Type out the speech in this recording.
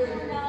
Amen.